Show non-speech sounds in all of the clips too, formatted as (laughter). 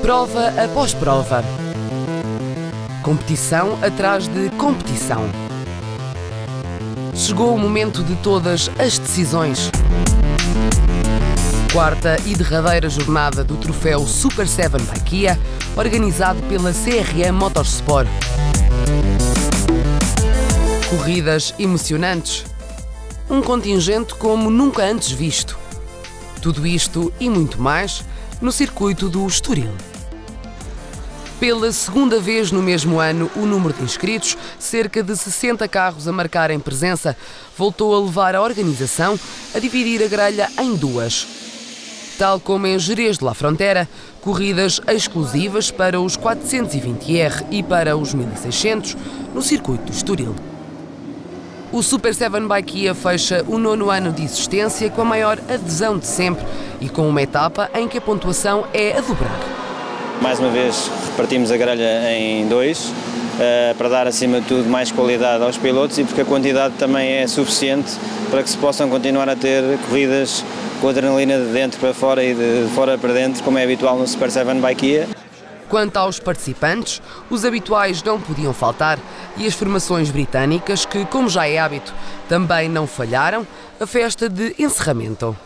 Prova após prova. Competição atrás de competição. Chegou o momento de todas as decisões. Quarta e derradeira jornada do troféu Super 7 by Kia, organizado pela CRM Motorsport. Corridas emocionantes. Um contingente como nunca antes visto. Tudo isto e muito mais no circuito do Estoril. Pela segunda vez no mesmo ano, o número de inscritos, cerca de 60 carros a marcarem presença, voltou a levar a organização a dividir a grelha em duas. Tal como em Jerez de la Frontera, corridas exclusivas para os 420R e para os 1600 no circuito do Estoril. O Super 7 by Kia fecha o nono ano de existência com a maior adesão de sempre e com uma etapa em que a pontuação é a dobrar. Mais uma vez repartimos a grelha em dois uh, para dar acima de tudo mais qualidade aos pilotos e porque a quantidade também é suficiente para que se possam continuar a ter corridas com adrenalina de dentro para fora e de fora para dentro, como é habitual no Super 7 by Kia. Quanto aos participantes, os habituais não podiam faltar e as formações britânicas, que, como já é hábito, também não falharam, a festa de encerramento.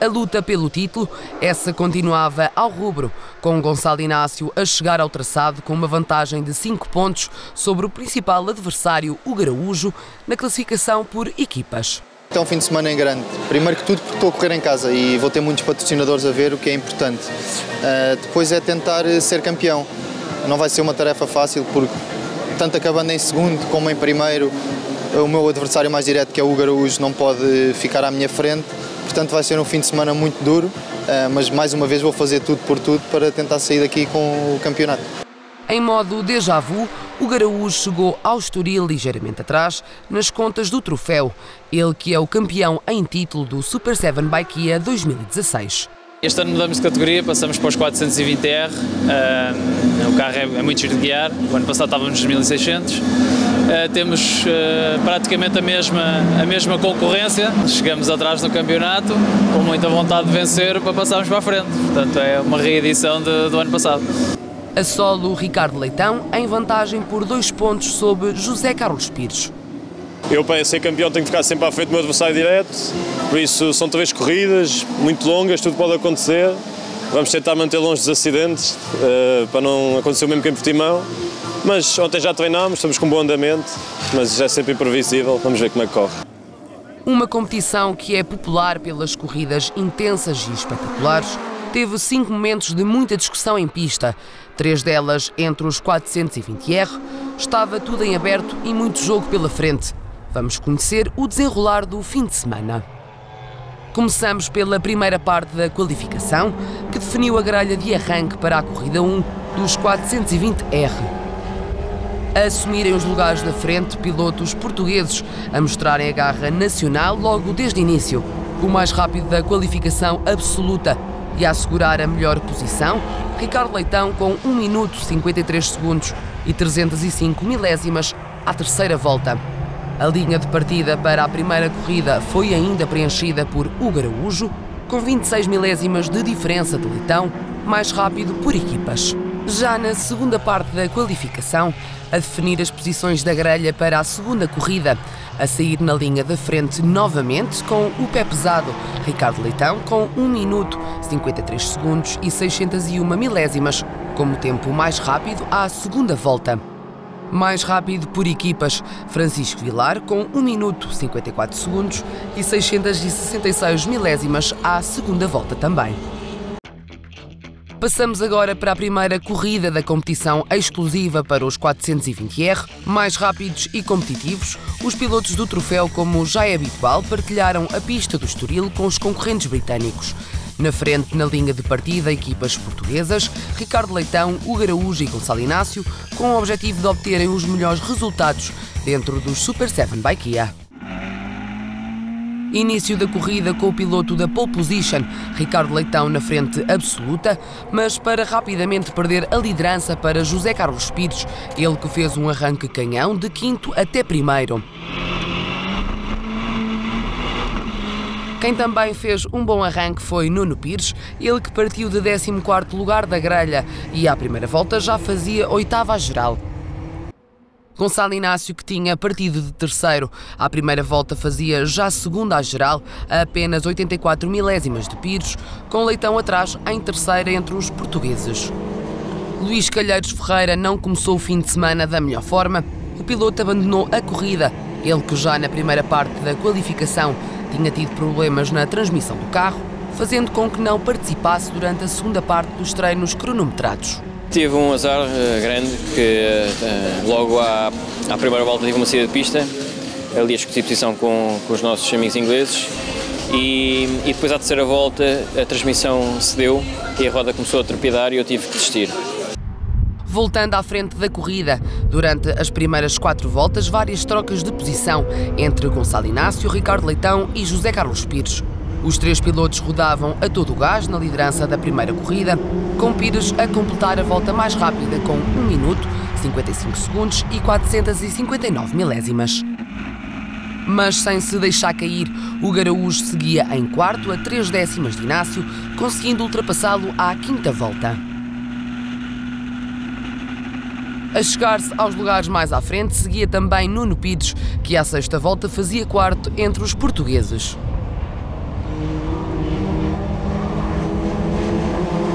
A luta pelo título, essa continuava ao rubro, com Gonçalo Inácio a chegar ao traçado com uma vantagem de 5 pontos sobre o principal adversário, o Garaújo, na classificação por equipas. É um fim de semana em grande. Primeiro que tudo porque estou a correr em casa e vou ter muitos patrocinadores a ver, o que é importante. Uh, depois é tentar ser campeão. Não vai ser uma tarefa fácil porque tanto acabando em segundo como em primeiro, o meu adversário mais direto, que é o Garaújo, não pode ficar à minha frente. Portanto vai ser um fim de semana muito duro, uh, mas mais uma vez vou fazer tudo por tudo para tentar sair daqui com o campeonato. Em modo déjà vu, o Garaújo chegou ao Estoril ligeiramente atrás nas contas do troféu, ele que é o campeão em título do Super 7 by Kia 2016. Este ano mudamos de categoria, passamos para os 420R, uh, o carro é, é, muito giro de guiar, o ano passado estávamos nos 1600, uh, temos uh, praticamente a mesma, a mesma concorrência, chegamos atrás no campeonato com muita vontade de vencer para passarmos para a frente, portanto é uma reedição de, do ano passado. A solo Ricardo Leitão em vantagem por dois pontos sobre José Carlos Pires. Eu, para ser campeão, tenho que ficar sempre à frente do meu adversário direto, por isso são três corridas muito longas, tudo pode acontecer. Vamos tentar manter longe dos acidentes uh, para não acontecer o mesmo que em Portimão. Mas ontem já treinámos, estamos com um bom andamento, mas é sempre imprevisível, vamos ver como é que corre. Uma competição que é popular pelas corridas intensas e espetaculares, teve cinco momentos de muita discussão em pista. Três delas entre os 420R. Estava tudo em aberto e muito jogo pela frente. Vamos conhecer o desenrolar do fim de semana. Começamos pela primeira parte da qualificação, que definiu a grelha de arranque para a corrida 1 dos 420R. A assumirem os lugares da frente, pilotos portugueses a mostrarem a garra nacional logo desde o início. O mais rápido da qualificação absoluta e a assegurar a melhor posição, Ricardo Leitão com 1 minuto 53 segundos e 305 milésimas à terceira volta. A linha de partida para a primeira corrida foi ainda preenchida por Hugo Araújo, com 26 milésimas de diferença de Leitão, mais rápido por equipas. Já na segunda parte da qualificação, a definir as posições da grelha para a segunda corrida, a sair na linha da frente novamente com o pé pesado, Ricardo Leitão com 1 minuto 53 segundos e 601 milésimas, como tempo mais rápido à segunda volta. Mais rápido por equipas, Francisco Vilar com 1 minuto 54 segundos e 666 milésimas à segunda volta também. Passamos agora para a primeira corrida da competição exclusiva para os 420R. Mais rápidos e competitivos, os pilotos do troféu, como já é habitual, partilharam a pista do Estoril com os concorrentes britânicos. Na frente, na linha de partida, equipas portuguesas, Ricardo Leitão, Hugo Araújo e Gonçalo Inácio, com o objetivo de obterem os melhores resultados dentro dos Super 7 by Kia. Início da corrida com o piloto da pole position, Ricardo Leitão na frente absoluta, mas para rapidamente perder a liderança para José Carlos Pires, ele que fez um arranque canhão de quinto até primeiro. Quem também fez um bom arranque foi Nuno Pires, ele que partiu de 14º lugar da grelha e à primeira volta já fazia oitava geral. Gonçalo Inácio, que tinha partido de terceiro, à primeira volta fazia já segunda à geral, a apenas 84 milésimas de Pires, com Leitão atrás em terceira entre os portugueses. Luís Calheiros Ferreira não começou o fim de semana da melhor forma. O piloto abandonou a corrida, ele que já na primeira parte da qualificação tinha tido problemas na transmissão do carro, fazendo com que não participasse durante a segunda parte dos treinos cronometrados. Tive um azar uh, grande que uh, logo à, à, primeira volta tive uma saída de pista, ali a discutir posição com, com os nossos amigos ingleses e, e, depois à terceira volta a transmissão cedeu e a roda começou a trepidar e eu tive que desistir. Voltando à frente da corrida, durante as primeiras quatro voltas, várias trocas de posição entre Gonçalo Inácio, Ricardo Leitão e José Carlos Pires. Os três pilotos rodavam a todo o gás na liderança da primeira corrida, com Pires a completar a volta mais rápida com 1 minuto, 55 segundos e 459 milésimas. Mas sem se deixar cair, o Garaújo seguia em quarto a três décimas de Inácio, conseguindo ultrapassá-lo à quinta volta. A chegar-se aos lugares mais à frente seguia também Nuno Pires, que à sexta volta fazia quarto entre os portugueses.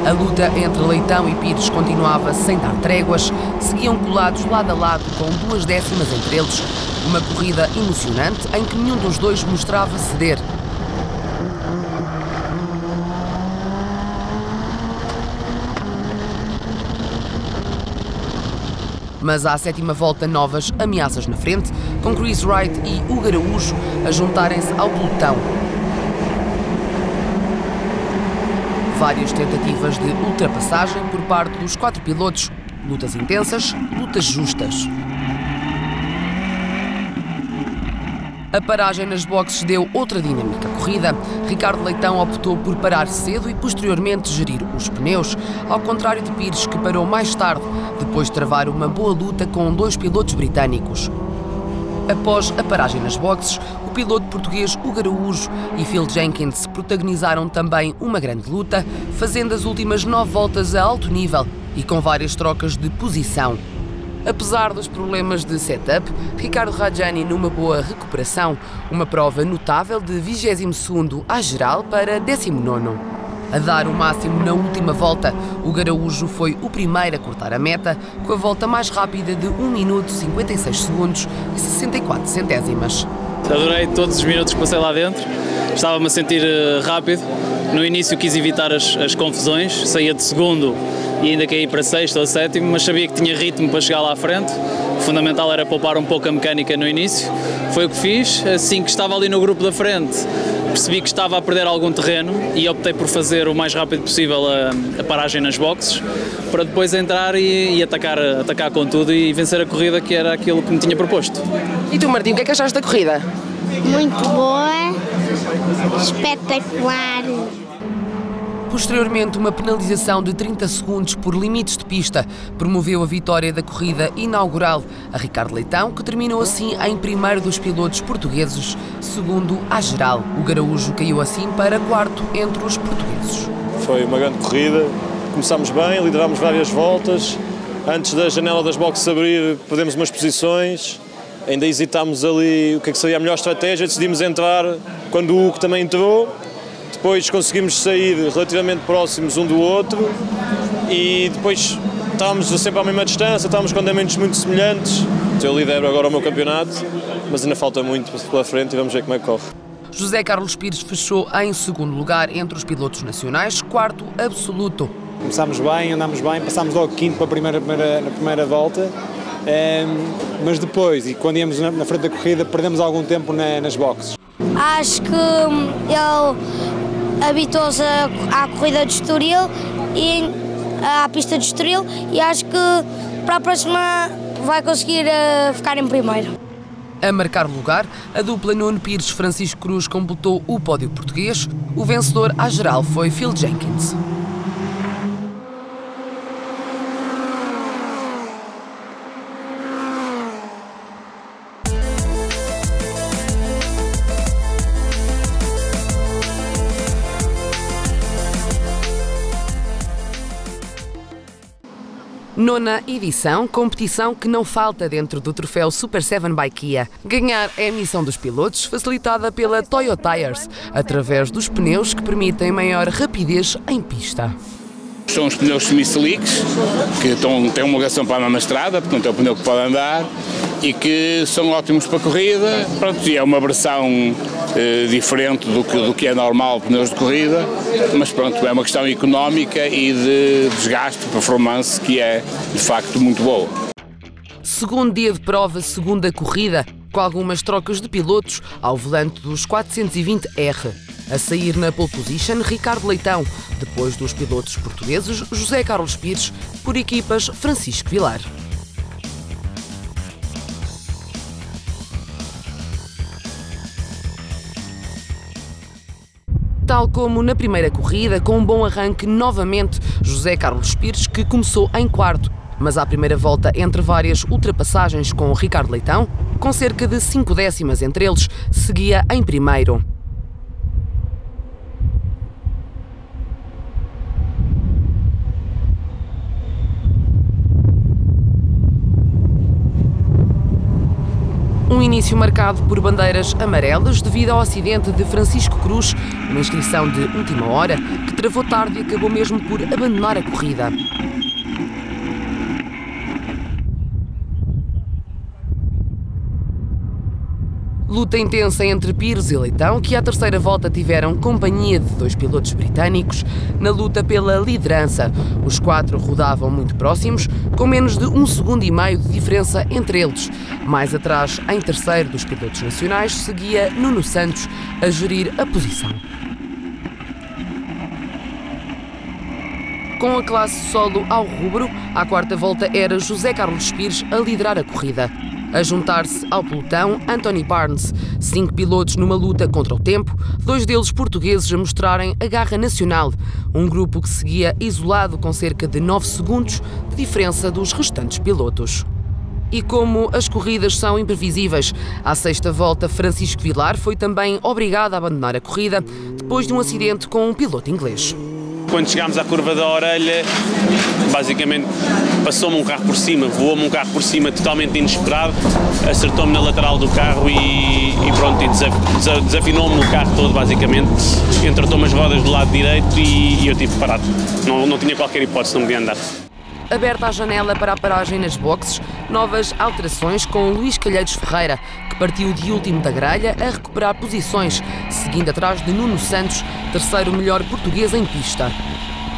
A luta entre Leitão e Pires continuava sem dar tréguas, seguiam colados lado a lado com duas décimas entre eles, uma corrida emocionante em que nenhum dos dois mostrava ceder. Mas à sétima volta, novas ameaças na frente, com Chris Wright e Hugo Araújo a juntarem-se ao pelotão, Várias tentativas de ultrapassagem por parte dos quatro pilotos. Lutas intensas, lutas justas. A paragem nas boxes deu outra dinâmica à corrida. Ricardo Leitão optou por parar cedo e posteriormente gerir os pneus, ao contrário de Pires, que parou mais tarde, depois de travar uma boa luta com dois pilotos britânicos. Após a paragem nas boxes, piloto português Hugo Araújo e Phil Jenkins protagonizaram também uma grande luta, fazendo as últimas nove voltas a alto nível e com várias trocas de posição. Apesar dos problemas de setup, Ricardo Rajani numa boa recuperação, uma prova notável de 22º à geral para 19º. A dar o máximo na última volta, o Garaújo foi o primeiro a cortar a meta, com a volta mais rápida de 1 minuto 56 segundos e 64 centésimas. Adorei todos os minutos que passei lá dentro, estava-me a sentir eh, rápido. No início quis evitar as, as confusões, saía de segundo e ainda caí para sexto ou sétimo, mas sabia que tinha ritmo para chegar lá à frente. O fundamental era poupar um pouco a mecânica no início. Foi o que fiz. Assim que estava ali no grupo da frente, percebi que estava a perder algum terreno e optei por fazer o mais rápido possível a, a paragem nas boxes para depois entrar e, e, atacar, atacar com tudo e vencer a corrida que era aquilo que me tinha proposto. E tu, Martim, o que é que achaste da corrida? Muito boa, espetacular. Posteriormente, uma penalização de 30 segundos por limites de pista promoveu a vitória da corrida inaugural a Ricardo Leitão, que terminou assim em primeiro dos pilotos portugueses, segundo a geral. O Garaújo caiu assim para quarto entre os portugueses. Foi uma grande corrida, começámos bem, liderámos várias voltas. Antes da janela das boxes abrir, perdemos umas posições, ainda hesitámos ali o que, é que seria a melhor estratégia, decidimos entrar quando o Hugo também entrou depois conseguimos sair relativamente próximos um do outro e depois estávamos sempre à mesma distância, estávamos com andamentos muito semelhantes. Eu lidero agora o meu campeonato, mas ainda falta muito pela frente e vamos ver como é que corre. José Carlos Pires fechou em segundo lugar entre os pilotos nacionais, quarto absoluto. Começámos bem, andámos bem, passámos logo quinto para a primeira, primeira, na primeira volta, um, ehm, mas depois, e quando íamos na, na, frente da corrida, perdemos algum tempo na, nas boxes. Acho que ele habituou-se à corrida de Estoril e à pista de Estoril e acho que para a próxima vai conseguir uh, ficar em primeiro. A marcar lugar, a dupla Nuno Pires Francisco Cruz completou o pódio português. O vencedor à geral foi Phil Jenkins. Nona edição, competição que não falta dentro do troféu Super 7 by Kia. Ganhar é a missão dos pilotos, facilitada pela Toyo Tires, através dos pneus que permitem maior rapidez em pista. São os pneus semi-slicks, que estão, têm homologação para a mesma estrada, portanto é o pneu que pode andar e que são ótimos para corrida. Pronto, é uma versão eh, diferente do que, do que é normal pneus de corrida, mas pronto, é uma questão económica e de desgaste, performance, que é de facto muito boa. Segundo dia de prova, segunda corrida, com algumas trocas de pilotos ao volante dos 420R. A sair na pole position, Ricardo Leitão, depois dos pilotos portugueses José Carlos Pires, por equipas Francisco Vilar. Tal como na primeira corrida, com um bom arranque novamente, José Carlos Pires, que começou em quarto, mas à primeira volta, entre várias ultrapassagens com Ricardo Leitão, com cerca de 5 décimas entre eles, seguia em primeiro. Início marcado por bandeiras amarelas devido ao acidente de Francisco Cruz, uma inscrição de última hora que travou tarde e acabou mesmo por abandonar a corrida. Luta intensa entre Pires e Leitão, que à terceira volta tiveram companhia de dois pilotos britânicos na luta pela liderança. Os quatro rodavam muito próximos, com menos de um segundo e meio de diferença entre eles. Mais atrás, em terceiro dos pilotos nacionais, seguia Nuno Santos a gerir a posição. Com a classe solo ao rubro, à quarta volta era José Carlos Pires a liderar a corrida. A juntar-se ao pelotão, Anthony Barnes, cinco pilotos numa luta contra o tempo, dois deles portugueses a mostrarem a garra nacional, um grupo que seguia isolado com cerca de 9 segundos de diferença dos restantes pilotos. E como as corridas são imprevisíveis, à sexta volta, Francisco Vilar foi também obrigado a abandonar a corrida depois de um acidente com um piloto inglês. Quando chegámos à curva da orelha, basicamente passou-me um carro por cima, voou-me um carro por cima totalmente inesperado, acertou-me na lateral do carro e, e pronto, e desafinou-me o carro todo basicamente, entratou-me as rodas do lado direito e, e eu tive parado. Não, não tinha qualquer hipótese, não podia andar aberta a janela para a paragem nas boxes, novas alterações com Luís Calheiros Ferreira, que partiu de último da grelha a recuperar posições, seguindo atrás de Nuno Santos, terceiro melhor português em pista.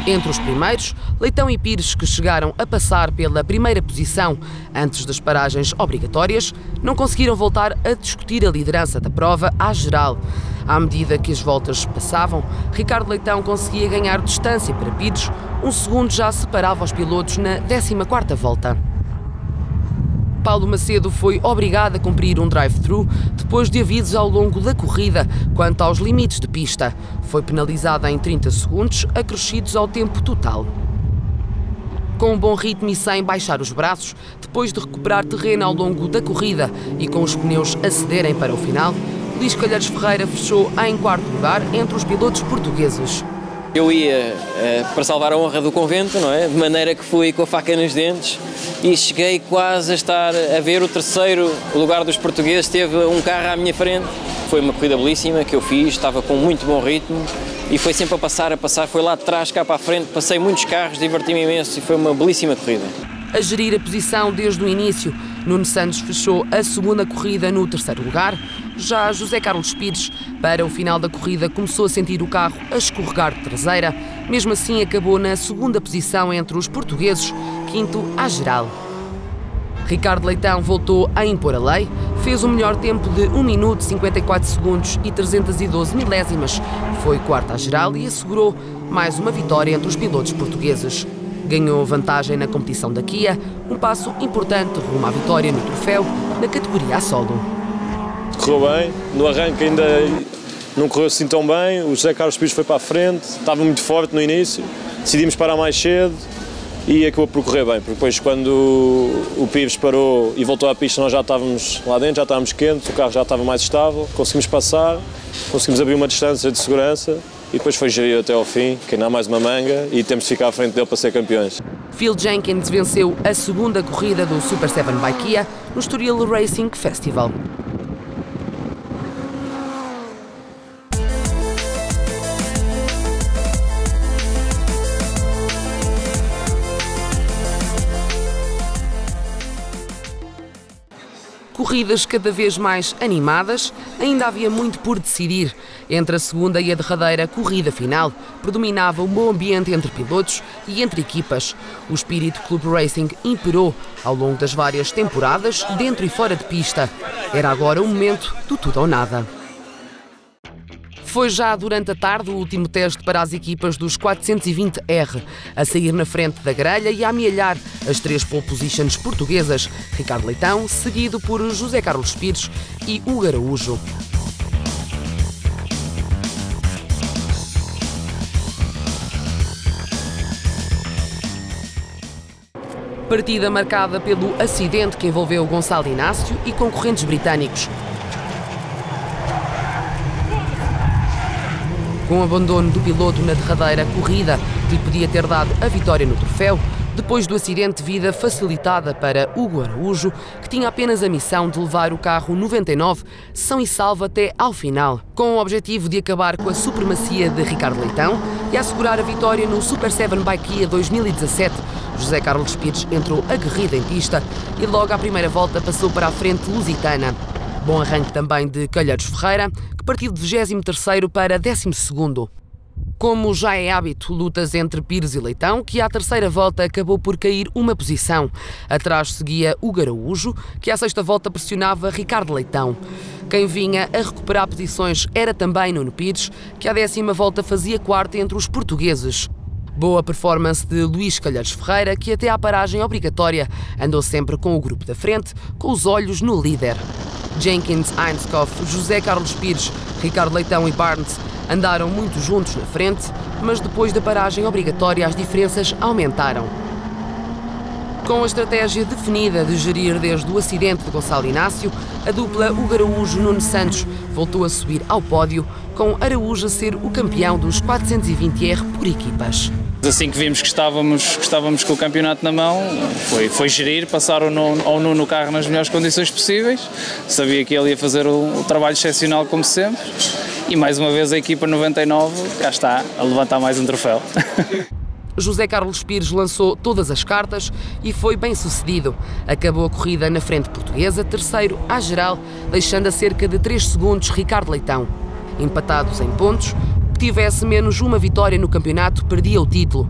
Entre os primeiros, Leitão e Pires, que chegaram a passar pela primeira posição antes das paragens obrigatórias, não conseguiram voltar a discutir a liderança da prova à geral. À medida que as voltas passavam, Ricardo Leitão conseguia ganhar distância para Pires, um segundo já separava os pilotos na 14ª volta. Paulo Macedo foi obrigado a cumprir um drive-thru depois de avisos ao longo da corrida quanto aos limites de pista. Foi penalizado em 30 segundos, acrescidos ao tempo total. Com um bom ritmo e sem baixar os braços, depois de recuperar terreno ao longo da corrida e com os pneus a cederem para o final, Luís Calheiros Ferreira fechou em quarto lugar entre os pilotos portugueses. Eu ia uh, para salvar a honra do convento, não é? De maneira que fui com a faca nos dentes e cheguei quase a estar a ver o terceiro lugar dos portugueses. Teve um carro à minha frente. Foi uma corrida belíssima que eu fiz, estava com muito bom ritmo e foi sempre a passar, a passar. Foi lá de trás, cá para a frente, passei muitos carros, diverti-me imenso e foi uma belíssima corrida. A gerir a posição desde o início, Nuno Santos fechou a segunda corrida no terceiro lugar. Já José Carlos Pires, para o final da corrida, começou a sentir o carro a escorregar de traseira. Mesmo assim, acabou na segunda posição entre os portugueses, quinto à geral. Ricardo Leitão voltou a impor a lei, fez o melhor tempo de 1 minuto 54 segundos e 312 milésimas. Foi quarto à geral e assegurou mais uma vitória entre os pilotos portugueses. Ganhou vantagem na competição da Kia, um passo importante rumo à vitória no troféu na categoria a solo. Correu bem, no arranque ainda não correu assim tão bem, o José Carlos Pires foi para a frente, estava muito forte no início, decidimos parar mais cedo e acabou por correr bem, porque depois quando o Pires parou e voltou à pista nós já estávamos lá dentro, já estávamos quentes, o carro já estava mais estável, conseguimos passar, conseguimos abrir uma distância de segurança e depois foi gerir até ao fim, queimar mais uma manga e temos de ficar à frente dele para ser campeões. Phil Jenkins venceu a segunda corrida do Super 7 Bike no Estoril Racing Festival. Corridas cada vez mais animadas, ainda havia muito por decidir. Entre a segunda e a derradeira corrida final, predominava um bom ambiente entre pilotos e entre equipas. O espírito Club Racing imperou ao longo das várias temporadas, dentro e fora de pista. Era agora o momento do tudo ou nada. Foi já durante a tarde o último teste para as equipas dos 420R, a sair na frente da grelha e a amealhar as três pole positions portuguesas, Ricardo Leitão, seguido por José Carlos Pires e Hugo Araújo. Partida marcada pelo acidente que envolveu Gonçalo Inácio e concorrentes britânicos. Com o abandono do piloto na derradeira corrida, que lhe podia ter dado a vitória no troféu, depois do acidente, vida facilitada para Hugo Araújo, que tinha apenas a missão de levar o carro 99 são e salvo até ao final, com o objetivo de acabar com a supremacia de Ricardo Leitão e assegurar a vitória no Super 7 Bike 2017. José Carlos Pires entrou aguerrido em pista e logo à primeira volta passou para a frente lusitana. Bom arranque também de Calheiros Ferreira, que partiu de 23º para 12º. Como já é hábito, lutas entre Pires e Leitão, que à terceira volta acabou por cair uma posição. Atrás seguia o Garaújo, que à sexta volta pressionava Ricardo Leitão. Quem vinha a recuperar posições era também Nuno Pires, que à décima volta fazia quarta entre os portugueses. Boa performance de Luís Calheiros Ferreira, que até à paragem obrigatória andou sempre com o grupo da frente, com os olhos no líder. Jenkins, Einskoff, José Carlos Pires, Ricardo Leitão e Barnes andaram muito juntos na frente, mas depois da paragem obrigatória as diferenças aumentaram. Com a estratégia definida de gerir desde o acidente de Gonçalo Inácio, a dupla Hugo Araújo Nuno Santos voltou a subir ao pódio, com Araújo a ser o campeão dos 420R por equipas. Assim que vimos que estávamos, que estávamos com o campeonato na mão, foi, foi gerir, passar ao Nuno no carro nas melhores condições possíveis. Sabia que ele ia fazer o, o trabalho excepcional como sempre. E mais uma vez a equipa 99 cá está a levantar mais um troféu. (laughs) José Carlos Pires lançou todas as cartas e foi bem sucedido. Acabou a corrida na frente portuguesa, terceiro à geral, deixando a cerca de 3 segundos Ricardo Leitão. Empatados em pontos, tivesse menos uma vitória no campeonato perdia o título.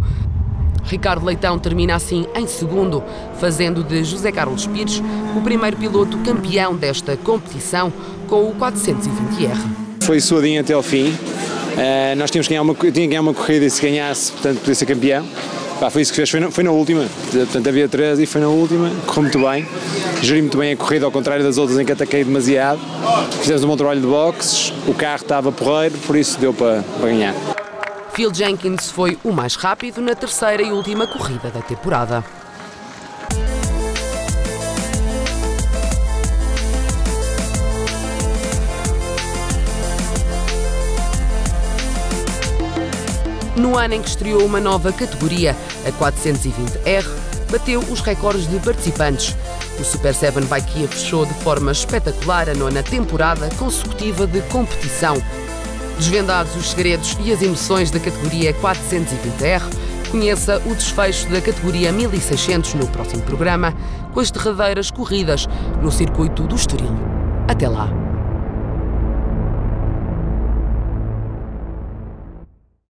Ricardo Leitão termina assim em segundo, fazendo de José Carlos Pires o primeiro piloto campeão desta competição com o 420R. Foi suadinho até ao fim. Uh, nós tínhamos que ganhar uma, tinha que ganhar uma corrida e se ganhasse, portanto, podia ser campeão. Pá, foi isso que fez, foi na, foi na última. Portanto, havia três e foi na última, correu muito bem. Geri muito bem a corrida, ao contrário das outras em que ataquei demasiado. Fizemos um bom trabalho de boxes, o carro estava porreiro, por isso deu para, para ganhar. Phil Jenkins foi o mais rápido na terceira e última corrida da temporada. No ano em que estreou uma nova categoria, a 420R, bateu os recordes de participantes. O Super 7 Bike fechou de forma espetacular a nona temporada consecutiva de competição. Desvendados os segredos e as emoções da categoria 420R, conheça o desfecho da categoria 1600 no próximo programa, com as derradeiras corridas no circuito do Estoril. Até lá!